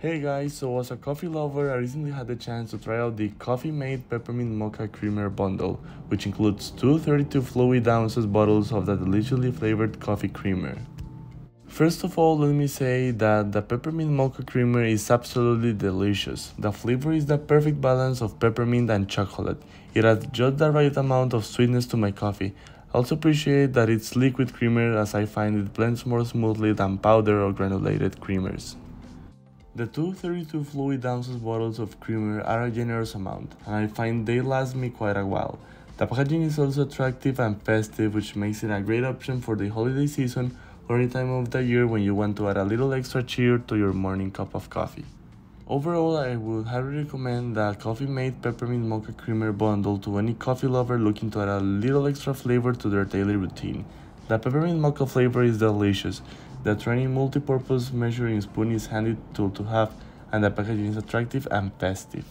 Hey guys, so as a coffee lover, I recently had the chance to try out the Coffee Mate Peppermint Mocha Creamer bundle, which includes two 32 fluid ounces bottles of the deliciously flavored coffee creamer. First of all, let me say that the peppermint mocha creamer is absolutely delicious. The flavor is the perfect balance of peppermint and chocolate. It adds just the right amount of sweetness to my coffee. I also appreciate that it's liquid creamer as I find it blends more smoothly than powder or granulated creamers. The two 32 fluid ounces bottles of creamer are a generous amount, and I find they last me quite a while. The packaging is also attractive and festive, which makes it a great option for the holiday season or any time of the year when you want to add a little extra cheer to your morning cup of coffee. Overall, I would highly recommend the Coffee Mate Peppermint Mocha Creamer bundle to any coffee lover looking to add a little extra flavor to their daily routine. The peppermint mocha flavor is delicious, the tiny multi-purpose measuring spoon is handy tool to have, and the packaging is attractive and festive.